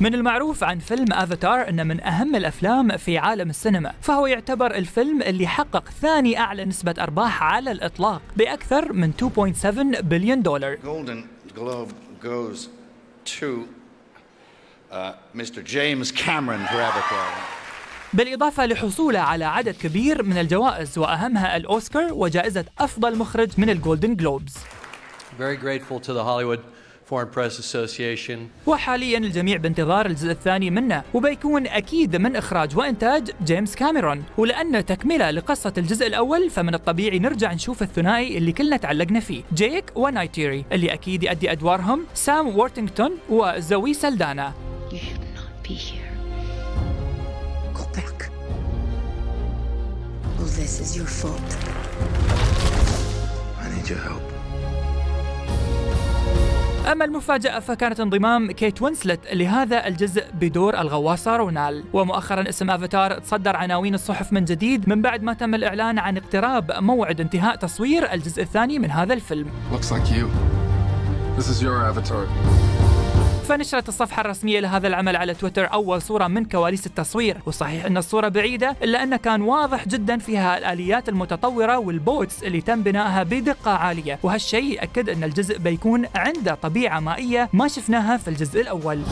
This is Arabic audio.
من المعروف عن فيلم افاتار أنه من أهم الأفلام في عالم السينما فهو يعتبر الفيلم اللي حقق ثاني أعلى نسبة أرباح على الإطلاق بأكثر من 2.7 بليون دولار Golden Globe goes to uh, Mr. James Cameron for Avatar. بالإضافة لحصوله على عدد كبير من الجوائز وأهمها الأوسكار وجائزة أفضل مخرج من ال Golden Globes Very grateful to the Hollywood. وحاليا الجميع بانتظار الجزء الثاني منه وبيكون أكيد من إخراج وإنتاج جيمس كاميرون ولأنه تكملة لقصة الجزء الأول فمن الطبيعي نرجع نشوف الثنائي اللي كلنا تعلقنا فيه جيك ونيتيري اللي أكيد يؤدي أدوارهم سام وورتنغتون وزوي سلدانا You should not be here. Go back. All this is your fault. I need your help. أما المفاجأة فكانت انضمام كيت وينسلت لهذا الجزء بدور الغواصة رونال ومؤخرا اسم أفاتار تصدر عناوين الصحف من جديد من بعد ما تم الإعلان عن اقتراب موعد انتهاء تصوير الجزء الثاني من هذا الفيلم Looks like you. This is your avatar. فنشرت الصفحة الرسمية لهذا العمل على تويتر أول صورة من كواليس التصوير. وصحيح أن الصورة بعيدة إلا أنه كان واضح جدا فيها الآليات المتطورة وال boats اللي تم بنائها بدقة عالية. وهالشيء يأكد أن الجزء بيكون عنده طبيعة مائية ما شفناها في الجزء الأول.